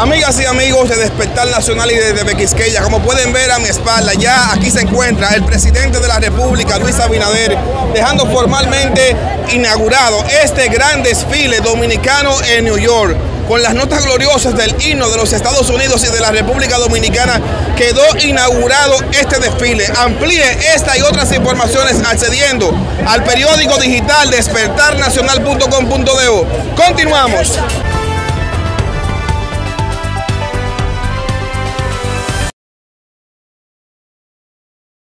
Amigas y amigos de Despertar Nacional y de Bequisqueya, como pueden ver a mi espalda, ya aquí se encuentra el presidente de la República, Luis Abinader, dejando formalmente inaugurado este gran desfile dominicano en New York. Con las notas gloriosas del himno de los Estados Unidos y de la República Dominicana, quedó inaugurado este desfile. Amplíe esta y otras informaciones accediendo al periódico digital despertarnacional.com.de. Continuamos.